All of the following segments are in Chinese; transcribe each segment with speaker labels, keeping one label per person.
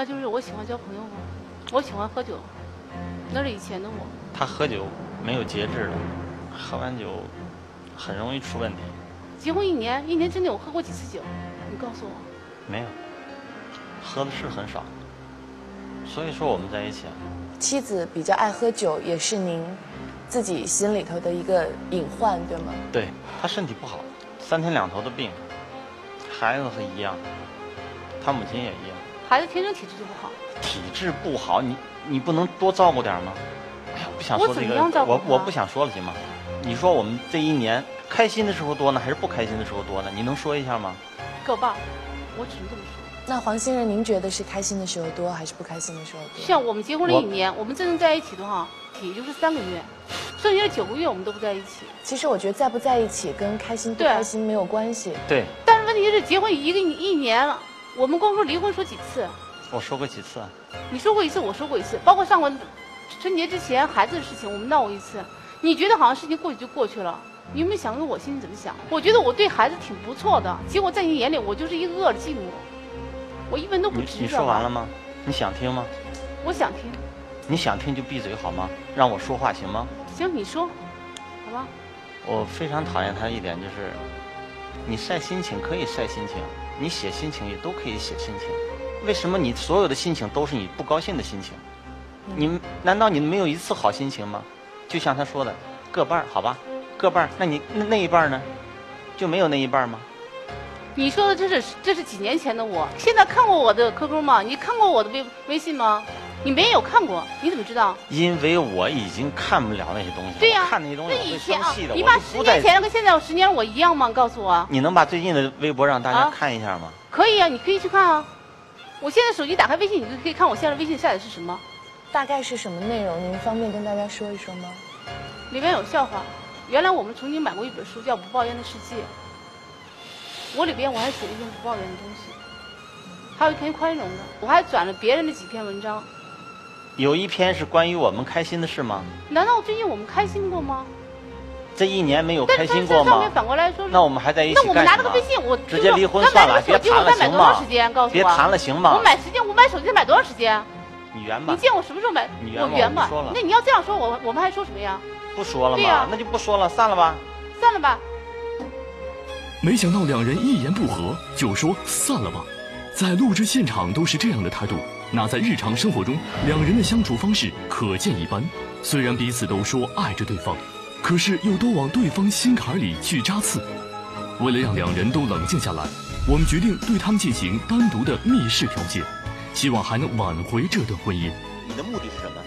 Speaker 1: 那就是我喜欢交朋友吗，我喜欢喝酒，那是以前的我。
Speaker 2: 他喝酒没有节制的，喝完酒很容易出问题。
Speaker 1: 结婚一年，一年之内我喝过几次酒？你告诉我。
Speaker 2: 没有，喝的是很少。所以说我们在一起啊。
Speaker 3: 妻子比较爱喝酒，也是您自己心里头的一个隐患，对吗？
Speaker 2: 对，他身体不好，三天两头的病，孩子是一样，他母亲也一样。
Speaker 1: 孩子天生体质就不好。
Speaker 2: 体质不好，你你不能多照顾点吗？哎呀，不想说这个，我我不想说了，行吗？你说我们这一年开心的时候多呢，还是不开心的时候多呢？你能说一下吗？
Speaker 1: 各半，我只能这么说。
Speaker 3: 那黄先生，您觉得是开心的时候多，还是不开心的时候多？
Speaker 1: 像我们结婚了一年，我们真正在一起的话，也就是三个月，剩下的九个月我们都不在一起。
Speaker 3: 其实我觉得在不在一起跟开心不开心没有关系。
Speaker 2: 对。
Speaker 1: 但是问题是，结婚一个一年了，我们光说离婚说几次？
Speaker 2: 我说过几次？
Speaker 1: 你说过一次，我说过一次，包括上过春节之前孩子的事情，我们闹过一次。你觉得好像事情过去就过去了？你有没有想过我心里怎么想？我觉得我对孩子挺不错的，结果在你眼里我就是一个恶的继母。我一分都不值。
Speaker 2: 你说完了吗？你想听吗？
Speaker 1: 我想听。
Speaker 2: 你想听就闭嘴好吗？让我说话行吗？
Speaker 1: 行，你说，好吧。
Speaker 2: 我非常讨厌他一点就是，你晒心情可以晒心情，你写心情也都可以写心情。为什么你所有的心情都是你不高兴的心情？你难道你没有一次好心情吗？就像他说的，各半儿好吧，各半儿那你那那一半呢？就没有那一半吗？
Speaker 1: 你说的这是这是几年前的我，现在看过我的 QQ 吗？你看过我的微微信吗？你没有看过，你怎么知道？
Speaker 2: 因为我已经看不了那些东西。
Speaker 1: 对呀，
Speaker 2: 看那些东西会生气的。
Speaker 1: 你把十年前跟现在十年我一样吗？告诉我。
Speaker 2: 你能把最近的微博让大家看一下吗？
Speaker 1: 可以啊，你可以去看啊。我现在手机打开微信，你就可以看我现在微信下载是什么。
Speaker 3: 大概是什么内容？您方便跟大家说一说吗？
Speaker 1: 里面有笑话。原来我们曾经买过一本书，叫《不抱怨的世界》。我里边我还写了一篇不抱怨的东西，还有一篇宽容的，我还转了别人的几篇文章。
Speaker 2: 有一篇是关于我们开心的事吗？
Speaker 1: 难道最近我们开心过吗？
Speaker 2: 这一年没有开心过吗？
Speaker 1: 反过来说，
Speaker 2: 那我们还在一起
Speaker 1: 那我们拿这个微信，我
Speaker 2: 直接离婚算了，别谈了，行吗？别谈了，行吗？
Speaker 1: 我买时间，我买手机买多长时间？
Speaker 2: 你圆吧。
Speaker 1: 你见我什么时候买？
Speaker 2: 你
Speaker 1: 圆吧。那你要这样说，我我们还说什么呀？
Speaker 2: 不说了吗？那就不说了，散了吧。
Speaker 1: 散了吧。
Speaker 4: 没想到两人一言不合就说散了吧，在录制现场都是这样的态度，那在日常生活中，两人的相处方式可见一斑。虽然彼此都说爱着对方，可是又都往对方心坎里去扎刺。为了让两人都冷静下来，我们决定对他们进行单独的密室调解，希望还能挽回这段婚姻。
Speaker 5: 你的目的是什么？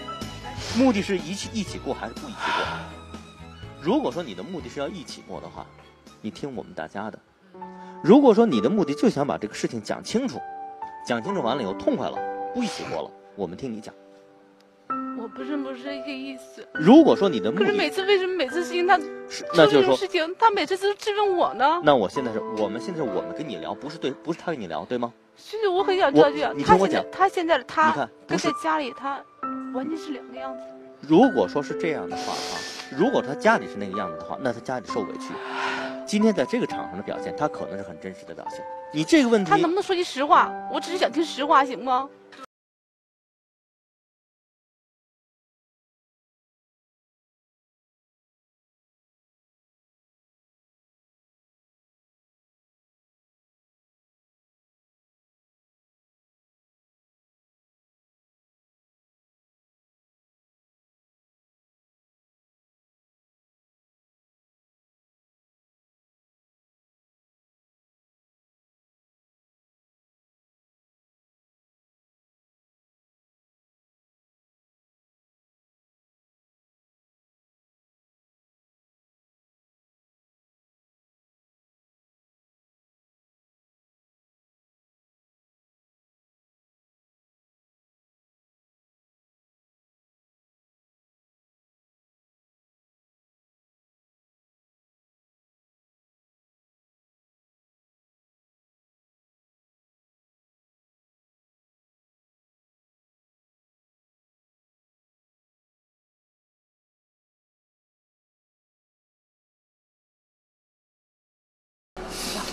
Speaker 5: 目的是一起一起过还是不一起过？如果说你的目的是要一起过的话。你听我们大家的。如果说你的目的就想把这个事情讲清楚，讲清楚完了以后痛快了，不一起过了，我们听你讲。
Speaker 1: 我不是不是这个意思。
Speaker 5: 如果说你的目的，
Speaker 1: 可是每次为什么每次事情他，
Speaker 5: 那就是说
Speaker 1: 事情他每次都质问我呢？
Speaker 5: 那我现在是我们现在是我们跟你聊，不是对，不是他跟你聊，对吗？
Speaker 1: 其实我很想知道，
Speaker 5: 你听我讲，
Speaker 1: 他现在的他，
Speaker 5: 你看，
Speaker 1: 跟在家里他完全是两个样子。
Speaker 5: 如果说是这样的话啊，如果他家里是那个样子的话，那他家里受委屈。今天在这个场上的表现，他可能是很真实的表现。你这个问题，
Speaker 1: 他能不能说句实话？我只是想听实话，行吗？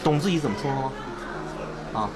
Speaker 5: 懂自己怎么说吗？啊。